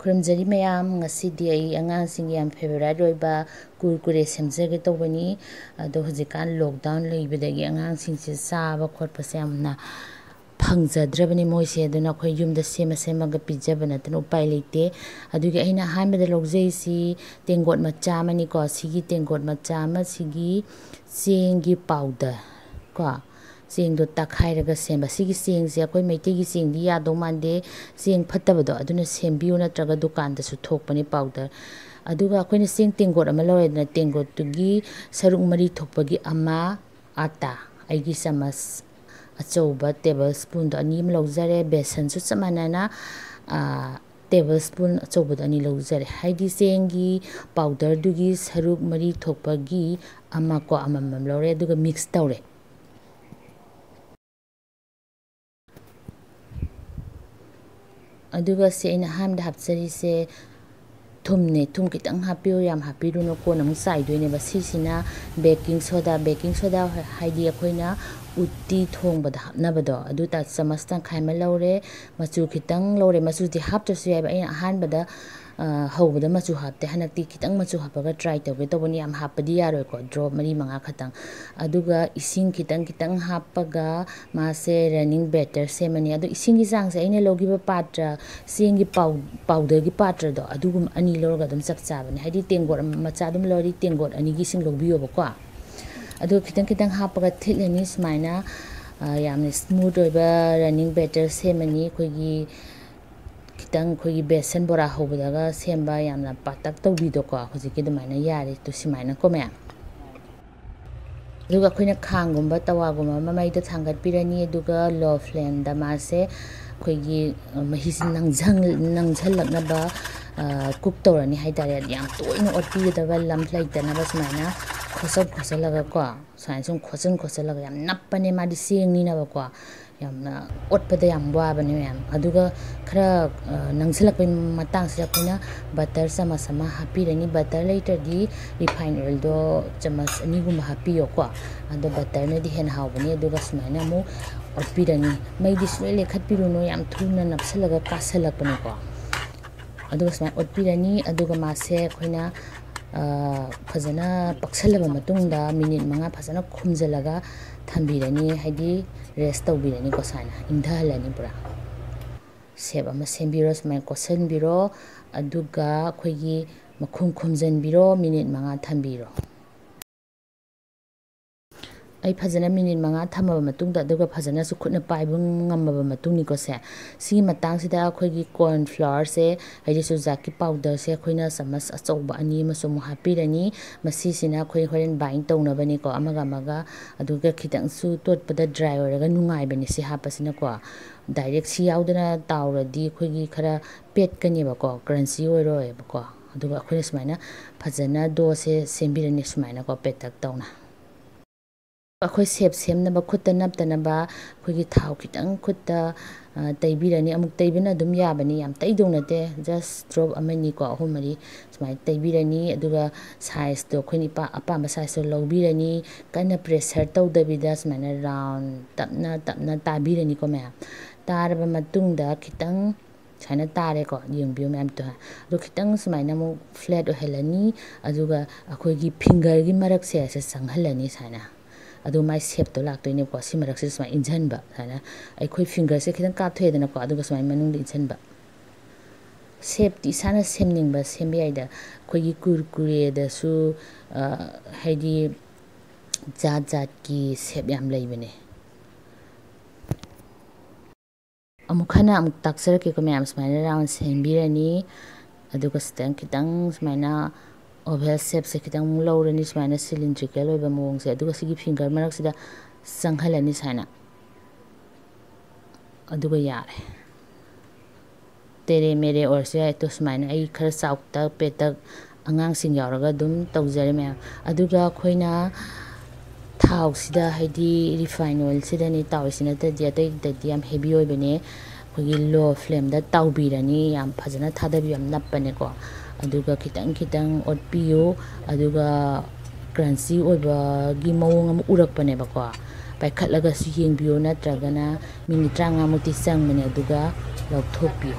ꯈꯨꯔꯨꯝꯖꯔꯤ ꯃꯌꯥꯝ ꯉꯁꯤꯗꯤ ꯑꯩ ꯑꯉꯥꯡꯁꯤꯡꯒꯤ ꯌꯥꯝ ꯐꯦꯚꯣꯔꯥꯏꯠ ꯑꯣꯏꯕ ꯀꯨꯔꯀꯨꯔꯦ ꯁꯦꯝꯖꯒꯦ ꯇꯧꯕꯅꯤ ꯑꯗꯣ ꯍꯧꯖꯤꯛꯀꯥꯟ ꯂꯣꯛꯗꯥꯎꯟ ꯂꯩꯕꯗꯒꯤ ꯑꯉꯥꯡꯁꯤꯡꯁꯦ ꯆꯥꯕ ꯈꯣꯠꯄꯁꯦ ꯌꯥꯝꯅ ꯐꯪꯖꯗ꯭ꯔꯕꯅꯤ ꯃꯣꯏꯁꯦ ꯑꯗꯨꯅ ꯑꯩꯈꯣꯏ ꯌꯨꯝꯗ ꯁꯦꯝꯃ ꯁꯦꯝꯃꯒ ꯄꯤꯖꯕ ꯅꯠꯇꯅ ꯎꯄꯥꯏ ꯂꯩꯇꯦ ꯑꯗꯨꯒꯤ ꯑꯩꯅ ꯑꯍꯥꯟꯕꯗ ꯂꯧꯖꯩꯁꯤ ꯇꯦꯡꯒꯣꯠ ꯃꯆꯥ ꯑꯃꯅꯤꯀꯣ ꯁꯤꯒꯤ ꯇꯦꯡꯒꯣꯠ ꯃꯆꯥ ꯑꯃ ꯁꯤꯒꯤ ꯆꯦꯡꯒꯤ ꯄꯥꯎꯗꯔ ꯀꯣ ꯆꯦꯡꯗꯣ ꯇꯛꯈꯥꯏꯔꯒ ꯁꯦꯝꯕ ꯁꯤꯒꯤ ꯆꯦꯡꯁꯦ ꯑꯩꯈꯣꯏ ꯃꯩꯇꯩꯒꯤ ꯆꯦꯡꯗꯤ ꯌꯥꯗꯧ ꯃꯥꯟꯗꯦ ꯆꯦꯡ ꯐꯠꯇꯕꯗꯣ ꯑꯗꯨꯅ ꯁꯦꯝꯕꯤꯌꯨ ꯅꯠꯇ꯭ꯔꯒ ꯗꯨꯀꯥꯟꯗꯁꯨ ꯊꯣꯛꯄꯅꯤ ꯄꯥꯎꯗꯔ ꯑꯗꯨꯒ ꯑꯩꯈꯣꯏꯅ ꯆꯦꯡ ꯇꯦꯡꯒꯣꯠ ꯑꯃ ꯂꯧꯔꯦꯗꯅ ꯇꯦꯡꯒꯣꯠꯇꯨꯒꯤ ꯁꯔꯨꯛ ꯃꯔꯤ ꯊꯣꯛꯄꯒꯤ ꯑꯃ ꯑꯥꯇꯥ ꯑꯩꯒꯤ ꯆꯃꯁ ꯑꯆꯧꯕ ꯇꯦꯕꯜ ꯁ꯭ꯄꯨꯟꯗꯣ ꯑꯅꯤ ꯑꯃ ꯂꯧꯖꯔꯦ ꯕꯦꯁꯟꯁꯨ ꯆꯞ ꯃꯥꯟꯅꯅ ꯇꯦꯕꯜ ꯁ꯭ꯄꯨꯟ ꯑꯆꯧꯕꯗꯣ ꯑꯅꯤ ꯂꯧꯖꯔꯦ ꯍꯥꯏꯗꯤ ꯆꯦꯡꯒꯤ ꯄꯥꯎꯗꯔꯗꯨꯒꯤ ꯁꯔꯨꯛ ꯃꯔꯤ ꯊꯣꯛꯄꯒꯤ ꯑꯃ ꯀꯣ ꯑꯃꯃꯝ ꯂꯧꯔꯦ ꯑꯗꯨꯒ ꯃꯤꯛꯁ ꯇꯧꯔꯦ aduga se ina ham da hapsari se thumne thum ki tang hapiu yam hapiru no ko nam sai doine ba si sina baking soda baking soda haidi akhoina utti thong ba dhap na ba do adu ta samastang khaima lore machu khitang lore machu di hap to su yai ba ina han ba da ꯍꯧꯕꯗ ꯃꯆꯨ ꯍꯥꯞꯇꯦ ꯍꯟꯗꯛꯇꯤ ꯈꯤꯇꯪ ꯃꯆꯨ ꯍꯥꯞꯄꯒ try ꯇꯧꯒꯦ ꯇꯧꯕꯅꯤ ꯌꯥꯝ ꯍꯥꯞꯄꯗꯤ ꯌꯥꯔꯣꯏꯀꯣ ꯗ꯭ꯔꯣꯞ ꯃꯔꯤ ꯃꯉꯥ ꯈꯛꯇꯪ ꯑꯗꯨꯒ ꯏꯁꯤꯡ ꯈꯤꯇꯪ ꯈꯤꯇꯪ ꯍꯥꯞꯄꯒ ꯃꯥꯁꯦ ꯔꯟꯅꯤꯡ ꯕꯦꯇꯔ ꯁꯦꯝꯃꯅꯤ ꯑꯗꯣ ꯏꯁꯤꯡꯒꯤ ꯆꯥꯡꯁꯦ ꯑꯩꯅ ꯂꯧꯈꯤꯕ ꯄꯥꯇ꯭ꯔ ꯆꯦꯡꯒꯤ ꯄꯥꯎꯗꯔꯒꯤ ꯄꯥꯇ꯭ꯔꯗꯣ ꯑꯗꯨꯒꯨꯝꯕ ꯑꯅꯤ ꯂꯧꯔꯒ ꯑꯗꯨꯝ ꯆꯞ ꯆꯥꯕꯅꯤ ꯍꯥꯏꯗꯤ ꯇꯦꯡꯒꯣꯠ ꯃꯆꯥ ꯑꯗꯨꯝ ꯂꯧꯔꯗꯤ ꯇꯦꯡꯒꯣꯠ ꯑꯅꯤꯒꯤ ꯏꯁꯤꯡ ꯂꯧꯕꯤꯌꯣꯕꯀꯣ ꯑꯗꯨꯒ ꯈꯤꯇꯪ ꯈꯤꯇꯪ ꯍꯥꯞꯄꯒ ꯊꯤꯠꯂꯅꯤ ꯁꯨꯃꯥꯏꯅ ꯌꯥꯝꯅ ꯁ꯭ꯃꯨꯠ ꯑꯣꯏꯕ ꯔꯟꯅꯤꯡ ꯕꯦꯇꯔ ꯁꯦꯝꯃꯅꯤ ꯑꯩꯈꯣꯏꯒꯤ ꯈꯤꯇꯪ ꯑꯩꯈꯣꯏꯒꯤ ꯕꯦꯁꯟ ꯕꯣꯔꯥ ꯍꯧꯕꯗꯒ ꯁꯦꯝꯕ ꯌꯥꯝꯅ ꯄꯥꯇꯛ ꯇꯧꯕꯤꯗꯣꯀꯣ ꯍꯧꯖꯤꯛꯀꯤ ꯑꯗꯨꯃꯥꯏꯅ ꯌꯥꯔꯦ ꯇꯨ ꯁꯨꯃꯥꯏꯅꯀꯣ ꯃꯌꯥꯝ ꯑꯗꯨꯒ ꯑꯩꯈꯣꯏꯅ ꯈꯥꯡꯒꯨꯝꯕ ꯇꯋꯥꯒꯨꯝꯕ ꯑꯃ ꯃꯩꯗ ꯊꯥꯡꯒꯠꯄꯤꯔꯅꯤ ꯑꯗꯨꯒ ꯂꯣ ꯐ꯭ꯂꯦꯝꯗ ꯃꯥꯁꯦ ꯑꯩꯈꯣꯏꯒꯤ ꯃꯍꯤꯁꯤ ꯅꯪꯁꯜꯂꯛꯅꯕ ꯀꯨꯛ ꯇꯧꯔꯅꯤ ꯍꯥꯏꯇꯥꯔꯦ ꯌꯥꯝ ꯇꯣꯏꯅ ꯑꯣꯠꯄꯤꯒꯗꯕ ꯂꯝ ꯂꯩꯇꯅꯕ ꯁꯨꯃꯥꯏꯅ ꯈꯣꯠꯆ ꯈꯣꯠꯆꯜꯂꯒꯀꯣ ꯁꯨꯃꯥꯏꯅ ꯁꯨꯝ ꯈꯣꯠꯆꯤꯟ ꯈꯣꯠꯆꯜꯂꯒ ꯌꯥꯝ ꯅꯞꯄꯅꯦ ꯃꯥꯗꯤ ꯆꯦꯡꯅꯤꯅꯕꯀꯣ ꯌꯥꯝꯅ ꯑꯣꯠꯄꯗ ꯌꯥꯝ ꯋꯥꯕꯅꯦ ꯃꯌꯥꯝ ꯑꯗꯨꯒ ꯈꯔ ꯅꯪꯁꯤꯜꯂꯛꯄꯩ ꯃꯇꯥꯡꯁꯤꯗ ꯑꯩꯈꯣꯏꯅ ꯕꯇꯔ ꯆꯃꯁ ꯑꯃ ꯍꯥꯞꯄꯤꯔꯅꯤ ꯕꯇꯔ ꯂꯩꯇ꯭ꯔꯗꯤ ꯔꯤꯐꯥꯏꯟ ꯑꯣꯏꯜꯗꯣ ꯆꯃꯁ ꯑꯅꯤꯒꯨꯝꯕ ꯍꯥꯞꯄꯤꯌꯣꯀꯣ ꯑꯗꯣ ꯕꯇꯔꯅꯗꯤ ꯍꯦꯟꯅ ꯍꯥꯎꯕꯅꯤ ꯑꯗꯨꯒ ꯁꯨꯃꯥꯏꯅ ꯑꯃꯨꯛ ꯑꯣꯠꯄꯤꯔꯅꯤ ꯃꯩꯗꯤ ꯁꯨꯡꯂꯩ ꯂꯩꯈꯠꯄꯤꯔꯨꯅꯨ ꯌꯥꯝ ꯊꯨꯅ ꯅꯞꯁꯜꯂꯒ ꯀꯥꯁꯜꯂꯛꯄꯅꯦꯀꯣ ꯑꯗꯨꯒ ꯁꯨꯃꯥꯏꯅ ꯑꯣꯠꯄꯤꯔꯅꯤ ꯑꯗꯨꯒ ꯃꯥꯁꯦ ꯑꯩꯈꯣꯏꯅ ꯐꯖꯅ ꯄꯛꯁꯜꯂꯕ ꯃꯇꯨꯡꯗ ꯃꯤꯅꯤꯠ ꯃꯉꯥ ꯐꯖꯅ ꯈꯨꯝꯖꯤꯜꯂꯒ ꯊꯝꯕꯤꯔꯅꯤ ꯍꯥꯏꯗꯤ ꯔꯦꯁ ꯇꯧꯕꯤꯔꯅꯤꯀꯣ ꯁꯨꯃꯥꯏꯅ ꯏꯪꯊꯍꯜꯂꯅꯤ ꯄꯨꯔꯥ ꯁꯦꯞ ꯑꯃ ꯁꯦꯝꯕꯤꯔꯣ ꯁꯨꯃꯥꯏꯅ ꯀꯣꯠꯁꯤꯟꯕꯤꯔꯣ ꯑꯗꯨꯒ ꯑꯩꯈꯣꯏꯒꯤ ꯃꯈꯨꯝ ꯈꯨꯝꯖꯤꯟꯕꯤꯔꯣ ꯃꯤꯅꯤꯠ ꯃꯉꯥ ꯊꯝꯕꯤꯔꯣ ไอ้พัฒนามินินมางาทํามาบมาตุงตะดึกว่าพัฒนาสุขุนปายบงงํามาบมาตุงนี่ก็แซสีมาตางสิดาอคอยกีคอนฟลอร์เซไอ้ดิสุซากิปาวเดอร์เซคอยนาสมัสอซอบอันี้มาสมฮาปีดานี้มาสีสินาคอยคอยนบายตงนะบนี่ก็อมากมากอดูกะคิดังสูตวดปะดไดรเวอร์กะนุงายบนี่สิฮาปะสินะกว่าดิเรกซีเอาดนาตาวระดีคอยกีคระเป็ดกันเยบก็กรันซีโอรอยบก็ดูกะคอยสมัยนะพัฒนาโดเซเซมบิรนิสมัยนะก็เป็ดตักตงนะ ꯑꯩꯈꯣꯏ ꯁꯦꯞ ꯁꯦꯝꯅꯕ ꯈꯨꯠꯇ ꯅꯞꯇꯅꯕ ꯑꯩꯈꯣꯏꯒꯤ ꯊꯥꯎ ꯈꯤꯇꯪ ꯈꯨꯠꯇ ꯇꯩꯕꯤꯔꯅꯤ ꯑꯃꯨꯛ ꯇꯩꯕꯅ ꯑꯗꯨꯝ ꯌꯥꯕꯅꯤ ꯌꯥꯝ ꯇꯩꯗꯧ ꯅꯠꯇꯦ ꯖꯁ ꯗ꯭ꯔꯣꯞ ꯑꯃꯅꯤꯀꯣ ꯑꯍꯨꯝ ꯃꯔꯤ ꯁꯨꯃꯥꯏꯅ ꯇꯩꯕꯤꯔꯅꯤ ꯑꯗꯨꯒ ꯁꯥꯏꯖꯇꯣ ꯑꯩꯈꯣꯏꯅ ꯑꯄꯥꯝꯕ ꯁꯥꯏꯖꯇꯣ ꯂꯧꯕꯤꯔꯅꯤ ꯀꯟꯅ ꯄ꯭ꯔꯦꯁꯔ ꯇꯧꯗꯕꯤꯗ ꯁꯨꯃꯥꯏꯅ ꯔꯥꯎꯟ ꯇꯞꯅ ꯇꯞꯅ ꯇꯥꯕꯤꯔꯅꯤꯀꯣ ꯃꯌꯥꯝ ꯇꯥꯔꯕ ꯃꯇꯨꯡꯗ ꯈꯤꯇꯪ ꯁꯨꯃꯥꯏꯅ ꯇꯥꯔꯦꯀꯣ ꯌꯦꯡꯕꯤꯌꯨ ꯃꯌꯥꯝꯗꯣ ꯑꯗꯣ ꯈꯤꯇꯪ ꯁꯨꯃꯥꯏꯅ ꯑꯃꯨꯛ ꯐ꯭ꯂꯦꯠ ꯑꯣꯏꯍꯜꯂꯅꯤ ꯑꯗꯨꯒ ꯑꯩꯈꯣꯏꯒꯤ ꯐꯤꯡꯒꯔꯒꯤ ꯃꯔꯛꯁꯦ ꯁꯤ ꯆꯪꯍꯜꯂꯅꯤ ꯁꯨꯃꯥꯏꯅ ꯑꯗꯨ ꯃꯥꯏ ꯁꯦꯞꯇꯣ ꯂꯥꯛꯇꯣꯏꯅꯦꯀꯣ ꯁꯤ ꯃꯔꯛꯁꯤꯗ ꯁꯨꯃꯥꯏꯅ ꯏꯟꯁꯤꯟꯕ ꯁꯨꯃꯥꯏꯅ ꯑꯩꯈꯣꯏ ꯐꯤꯡꯒꯔꯁꯦ ꯈꯤꯇꯪ ꯀꯥꯞꯊꯣꯛꯑꯦꯗꯅꯀꯣ ꯑꯗꯨꯒ ꯁꯨꯃꯥꯏꯅ ꯃꯅꯨꯡꯗ ꯏꯟꯁꯤꯟꯕ ꯁꯦꯞꯇꯤ ꯏꯁꯥꯅ ꯁꯦꯝꯅꯤꯡꯕ ꯁꯦꯝꯕ ꯌꯥꯏꯗ ꯑꯩꯈꯣꯏꯒꯤ ꯀꯨꯔꯀꯨꯔꯦꯗꯁꯨ ꯍꯥꯏꯗꯤ ꯖꯥꯠ ꯖꯥꯠꯀꯤ ꯁꯦꯞ ꯌꯥꯝ ꯂꯩꯕꯅꯦ ꯑꯃꯨꯛ ꯍꯟꯅ ꯑꯃꯨꯛ ꯇꯥꯛꯆꯔꯛꯀꯦꯀꯣ ꯃꯌꯥꯝ ꯁꯨꯃꯥꯏꯅ ꯔꯥꯎꯟ ꯁꯦꯝꯕꯤꯔꯅꯤ ꯑꯗꯨꯒ ꯈꯤꯇꯪ ꯈꯤꯇꯪ ꯁꯨꯃꯥꯏꯅ ꯑꯣꯚꯦꯜ ꯁꯦꯞꯁꯦ ꯈꯤꯇꯪ ꯂꯧꯔꯅꯤ ꯁꯨꯃꯥꯏꯅ ꯁꯤꯂꯤꯟꯗ꯭ꯔꯤꯀꯦꯜ ꯑꯣꯏꯕ ꯃꯑꯣꯡꯁꯦ ꯑꯗꯨꯒ ꯁꯤꯒꯤ ꯐꯤꯡꯒꯔ ꯃꯔꯛꯁꯤꯗ ꯆꯪꯍꯜꯂꯅꯤ ꯁꯨꯃꯥꯏꯅ ꯑꯗꯨꯒ ꯌꯥꯔꯦ ꯇꯦꯔꯦ ꯃꯦꯔꯦ ꯑꯣꯏꯔꯁꯨ ꯌꯥꯏ ꯇꯣ ꯁꯨꯃꯥꯏꯅ ꯑꯩ ꯈꯔ ꯆꯥꯎꯇꯛ ꯄꯦꯇꯛ ꯑꯉꯥꯡꯁꯤꯡ ꯌꯥꯎꯔꯒ ꯑꯗꯨꯝ ꯇꯧꯖꯔꯦ ꯃꯌꯥꯝ ꯑꯗꯨꯒ ꯑꯩꯈꯣꯏꯅ ꯊꯥꯎꯁꯤꯗ ꯍꯥꯏꯗꯤ ꯔꯤꯐꯥꯏꯟ ꯑꯣꯏꯜꯁꯤꯗꯅꯤ ꯇꯥꯎꯔꯤꯁꯤ ꯅꯠꯇ꯭ꯔꯗꯤ ꯑꯇꯩꯗꯗꯤ ꯌꯥꯝ ꯍꯦꯚꯤ ꯑꯣꯏꯕꯅꯦ ꯑꯩꯈꯣꯏꯒꯤ ꯂꯣ ꯐ꯭ꯂꯦꯝꯗ ꯇꯥꯎꯕꯤꯔꯅꯤ ꯌꯥꯝ ꯐꯖꯅ ꯊꯥꯗꯕꯤꯌꯨ ꯌꯥꯝ ꯅꯞꯄꯅꯦꯀꯣ ꯑꯗꯨꯒ ꯈꯤꯇꯪ ꯈꯤꯇꯪ ꯑꯣꯠꯄꯤꯌꯨ ꯑꯗꯨꯒ ꯀ꯭ꯔꯟꯆꯤ ꯑꯣꯏꯕꯒꯤ ꯃꯑꯣꯡ ꯑꯃ ꯎꯔꯛꯄꯅꯦꯕꯀꯣ ꯄꯥꯏꯈꯠꯂꯒꯁꯨ ꯌꯦꯡꯕꯤꯌꯨ ꯅꯠꯇ꯭ꯔꯒꯅ ꯃꯤꯅꯤꯠ ꯇꯔꯥꯃꯉꯥꯃꯨꯛꯇꯤ ꯆꯪꯕꯅꯦ ꯑꯗꯨꯒ ꯂꯧꯊꯣꯛꯄꯤꯌꯨ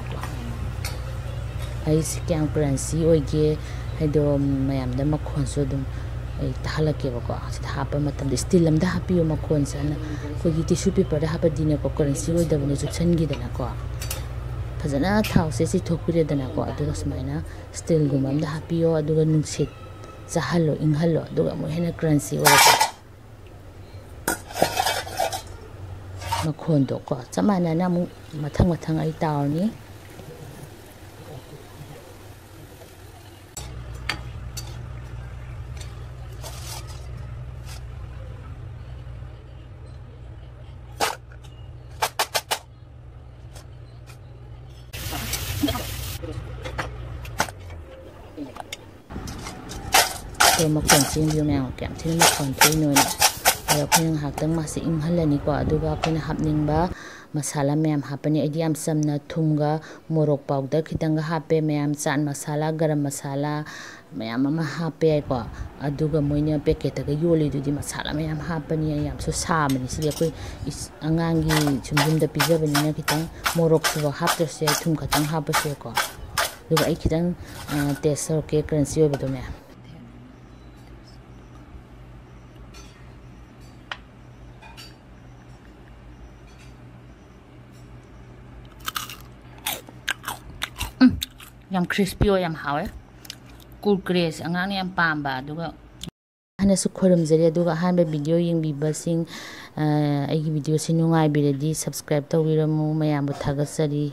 ꯑꯩꯁꯤ ꯀꯌꯥꯝ ꯀ꯭ꯔꯟꯁꯤ ꯑꯣꯏꯒꯦ ꯍꯥꯏꯗꯣ ꯃꯌꯥꯝꯗ ꯃꯈꯣꯟꯁꯨ ꯑꯗꯨꯝ ꯑꯩ ꯇꯥꯍꯜꯂꯛꯀꯦꯕꯀꯣ ꯁꯤꯗ ꯍꯥꯞꯄ ꯃꯇꯝꯗ ꯏꯁꯇꯤꯜ ꯑꯝꯗ ꯍꯥꯞꯄꯤꯌꯣ ꯃꯈꯣꯟꯁꯦꯅ ꯑꯩꯈꯣꯏꯒꯤ ꯇꯤꯁꯨ ꯄꯦꯄꯔꯗ ꯍꯥꯞꯄꯗꯤꯅꯦꯀꯣ ꯀꯔꯟꯁꯤ ꯑꯣꯏꯗꯕꯅꯤ ꯆꯨꯞꯁꯟꯈꯤꯗꯅꯀꯣ fazana thau se si thopire dana ko aduga smaina still gumam da happy yo aduga nungsit zahalo inghalo aduga mo hena currency wa makhon do ko chamana na mu mathang mathang ai taw ni 또 ꯃꯈꯣꯟ ꯆꯦꯡꯕꯤꯌꯨ ꯃꯌꯥꯝ ꯀꯌꯥꯝ ꯊꯤꯅ ꯃꯈꯣꯟ ꯊꯣꯛꯏꯅꯣꯅ ꯑꯗꯣ ꯑꯩꯈꯣꯏꯅ ꯉꯥꯏꯍꯥꯛꯇꯪ ꯃꯥꯁꯤ ꯏꯪꯍꯜꯂꯅꯤꯀꯣ ꯑꯗꯨꯒ ꯑꯩꯈꯣꯏꯅ ꯍꯥꯞꯅꯤꯡꯕ ꯃꯁꯥꯂꯥ ꯃꯌꯥꯝ ꯍꯥꯞꯄꯅꯤ ꯑꯩꯗꯤ ꯌꯥꯝ ꯆꯝꯅ ꯊꯨꯝꯒ ꯃꯣꯔꯣꯛ ꯄꯥꯎꯗꯔ ꯈꯤꯇꯪꯒ ꯍꯥꯞꯄꯦ ꯃꯌꯥꯝ ꯆꯥꯠ ꯃꯁꯥꯂꯥ ꯒꯔꯝ ꯃꯁꯥꯂꯥ ꯃꯌꯥꯝ ꯑꯃ ꯍꯥꯞꯄꯦ ꯌꯥꯏꯀꯣ ꯑꯗꯨꯒ ꯃꯣꯏꯅ ꯄꯦꯀꯦꯠꯇꯒ ꯌꯣꯜꯂꯤꯗꯨꯗꯤ ꯃꯁꯥꯂꯥ ꯃꯌꯥꯝ ꯍꯥꯞꯄꯅꯤ ꯌꯥꯝꯁꯨ ꯁꯥꯕꯅꯤ ꯁꯤꯗꯤ ꯑꯩꯈꯣꯏ ꯑꯉꯥꯡꯒꯤ ꯁꯨꯝ ꯌꯨꯝꯗ ꯄꯤꯖꯕꯅꯤꯅ ꯈꯤꯇꯪ ꯃꯣꯔꯣꯛꯁꯨ ꯍꯥꯞꯇ꯭ꯔꯁꯨ ꯌꯥꯏ ꯊꯨꯝ ꯈꯛꯇꯪ ꯍꯥꯞꯄꯁꯨ ꯌꯥꯏꯀꯣ ꯑꯗꯨꯒ ꯑꯩ ꯈꯤꯇꯪ ꯇꯦꯁ ꯇꯧꯔꯛꯀꯦ ꯀ꯭ꯔꯟꯆꯤ ꯑꯣꯏꯕꯗꯣ ꯃꯌꯥꯝ ยําคริสปิโอยําหาเอกูเกรสอังานยําปามบาดูก็ฮันสุขรมเจเลดูก็ฮันเบวิดีโอยิงบีบัสิงเอ่ออีวิดีโอสิงายบิรดี subscribe ตวิรมูมายามบทกสรี